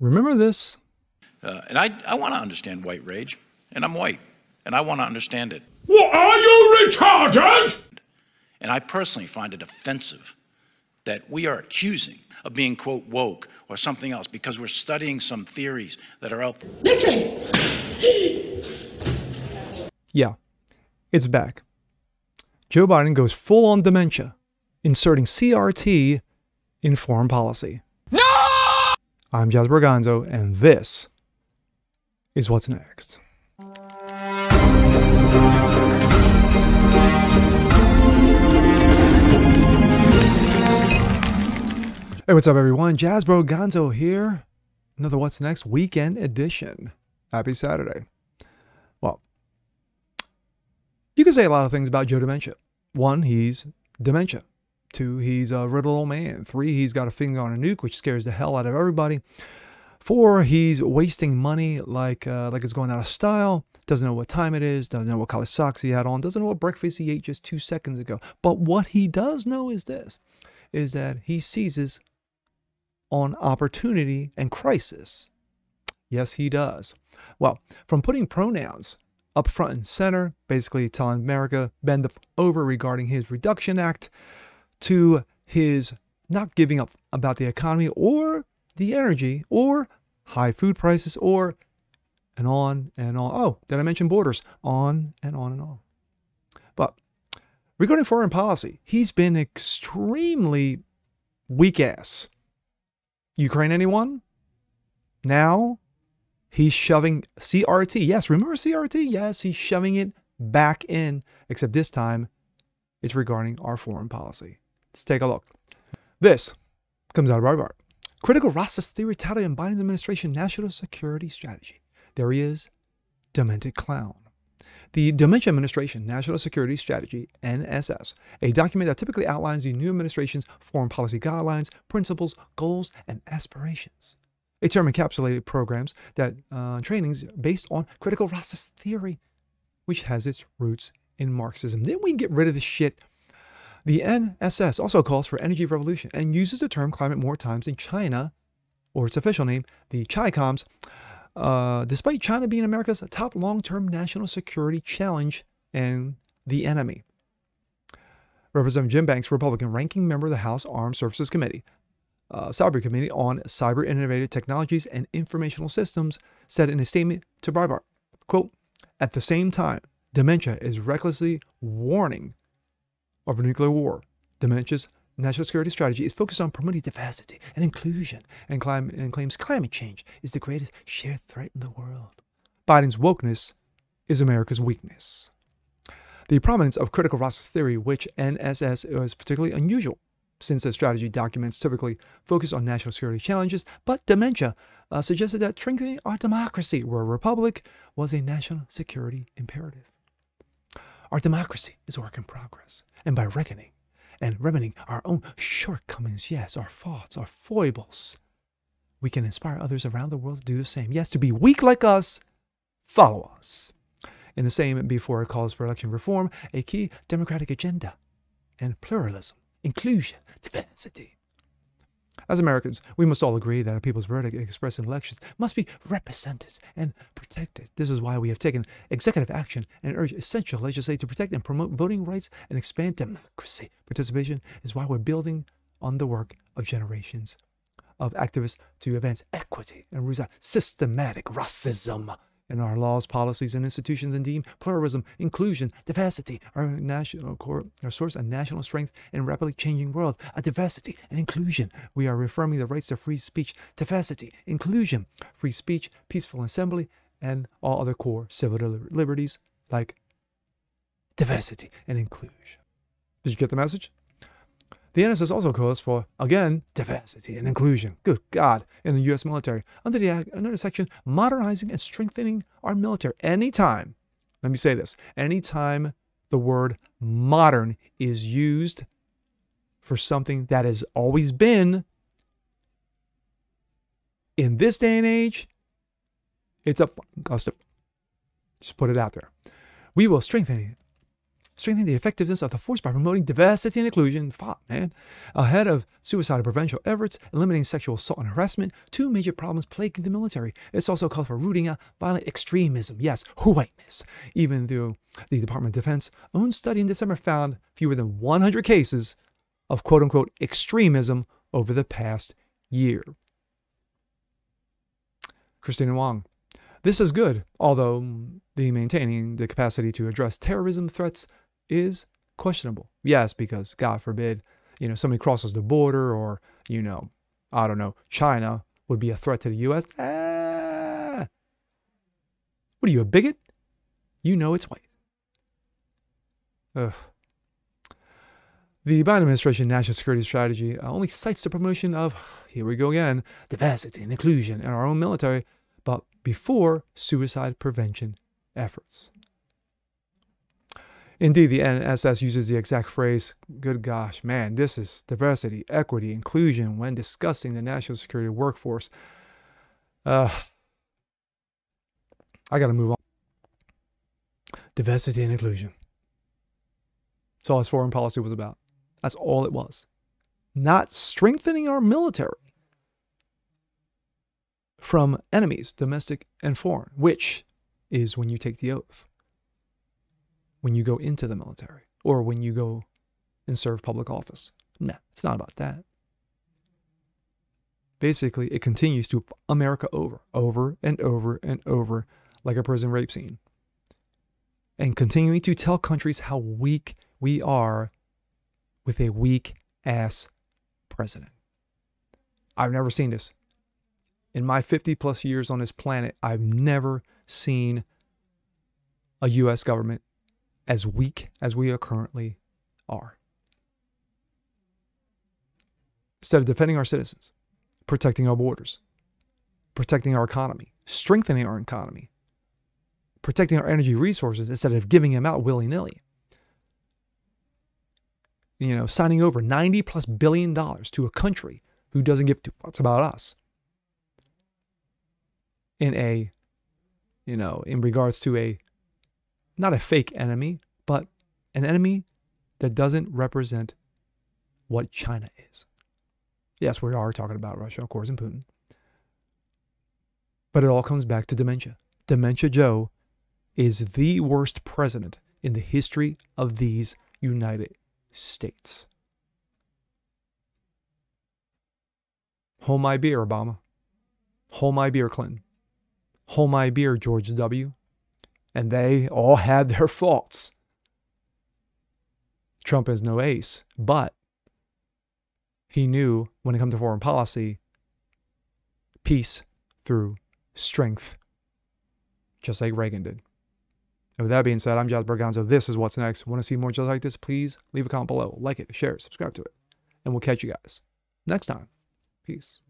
Remember this? Uh, and I, I want to understand white rage, and I'm white, and I want to understand it. What, are you retarded? And I personally find it offensive that we are accusing of being, quote, woke or something else because we're studying some theories that are out there. Yeah, it's back. Joe Biden goes full on dementia, inserting CRT in foreign policy. I'm Jazz Gonzo, and this is what's next. Hey, what's up, everyone? Jazzbro Gonzo here. Another What's Next weekend edition. Happy Saturday. Well, you can say a lot of things about Joe Dementia. One, he's dementia. Two, he's a riddle old man. Three, he's got a finger on a nuke, which scares the hell out of everybody. Four, he's wasting money like uh, like it's going out of style. Doesn't know what time it is. Doesn't know what color socks he had on. Doesn't know what breakfast he ate just two seconds ago. But what he does know is this: is that he seizes on opportunity and crisis. Yes, he does. Well, from putting pronouns up front and center, basically telling America bend over regarding his Reduction Act, to his not giving up about the economy or the energy or high food prices or and on and on. Oh, did I mention borders? On and on and on. But regarding foreign policy, he's been extremely weak ass. Ukraine, anyone? Now he's shoving CRT. Yes, remember CRT? Yes, he's shoving it back in, except this time it's regarding our foreign policy. Let's take a look. This comes out of Breitbart. Critical racist theory touted in Biden's administration national security strategy. There he is, demented clown. The Dementia Administration National Security Strategy, NSS, a document that typically outlines the new administration's foreign policy guidelines, principles, goals, and aspirations. A term encapsulated programs that uh, trainings based on critical racist theory, which has its roots in Marxism. Then we get rid of this shit. The NSS also calls for energy revolution and uses the term climate more times in China, or its official name, the CHICOMs, uh, despite China being America's top long term national security challenge and the enemy. Representative Jim Banks, Republican ranking member of the House Armed Services Committee, uh, Cyber Committee on Cyber Innovative Technologies and Informational Systems, said in a statement to Breitbart, quote, At the same time, dementia is recklessly warning of a nuclear war. Dementia's national security strategy is focused on promoting diversity and inclusion and, clim- and claims climate change is the greatest shared threat in the world. Biden's wokeness is America's weakness. The prominence of critical racist theory, which NSS is particularly unusual, since the strategy documents typically focus on national security challenges, but dementia uh, suggested that strengthening our democracy, where a republic was a national security imperative. Our democracy is a work in progress, and by reckoning and remedying our own shortcomings, yes, our faults, our foibles, we can inspire others around the world to do the same. Yes, to be weak like us, follow us. In the same before it calls for election reform, a key democratic agenda, and pluralism, inclusion, diversity. As Americans, we must all agree that a people's verdict expressed in elections must be represented and protected. This is why we have taken executive action and urge essential legislation to protect and promote voting rights and expand democracy. Participation is why we're building on the work of generations of activists to advance equity and resist systematic racism in our laws, policies, and institutions and deem pluralism, inclusion, diversity our national core, our source of national strength in a rapidly changing world. A diversity and inclusion. We are reaffirming the rights to free speech, diversity, inclusion, free speech, peaceful assembly, and all other core civil liberties like diversity and inclusion. Did you get the message? The NSS also calls for, again, diversity and inclusion. Good God, in the U.S. military. Under the the section, modernizing and strengthening our military. Anytime, let me say this, anytime the word modern is used for something that has always been in this day and age, it's a cluster. Just put it out there. We will strengthen strengthening the effectiveness of the force by promoting diversity and inclusion. Fuck, man. Ahead of suicide prevention efforts, eliminating sexual assault and harassment, two major problems plaguing the military. It's also called for rooting out violent extremism. Yes, whiteness. Even though the Department of Defense own study in December found fewer than 100 cases of quote unquote extremism over the past year. Kristina Wong. This is good, although the maintaining the capacity to address terrorism threats is questionable. Yes, because God forbid, you know, somebody crosses the border or, you know, I don't know, China would be a threat to the US. Ah. What are you, a bigot? You know it's white. Ugh. The Biden administration national security strategy uh, only cites the promotion of, here we go again, diversity and inclusion in our own military, but before suicide prevention efforts. Indeed, the NSS uses the exact phrase, good gosh, man, this is diversity, equity, inclusion when discussing the national security workforce. Uh, I got to move on. Diversity and inclusion. That's all his foreign policy was about. That's all it was. Not strengthening our military from enemies, domestic and foreign, which is when you take the oath, when you go into the military, or when you go and serve public office. No, it's not about that. Basically, it continues to America over, over and over and over, like a prison rape scene. And continuing to tell countries how weak we are with a weak ass president. I've never seen this. In my 50 plus years on this planet, I've never seen a US government as weak as we are currently are. Instead of defending our citizens, protecting our borders, protecting our economy, strengthening our economy, protecting our energy resources instead of giving them out willy nilly you know, signing over 90 plus billion dollars to a country who doesn't give two fucks about us. In a, you know, in regards to a, not a fake enemy, but an enemy that doesn't represent what China is. Yes, we are talking about Russia, of course, and Putin. But it all comes back to dementia. Dementia Joe is the worst president in the history of these United States. Hold my beer, Obama. Hold my beer, Clinton. Hold my beer, George W. And they all had their faults. Trump is no ace, but he knew when it comes to foreign policy, peace through strength, just like Reagan did. And with that being said, I'm Jazz Berganzo. This is What's Next. Want to see more just like this? Please leave a comment below. Like it, share it, subscribe to it. And we'll catch you guys next time. Peace.